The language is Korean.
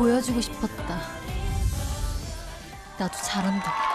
보여주고 싶었다. 나도 잘한다.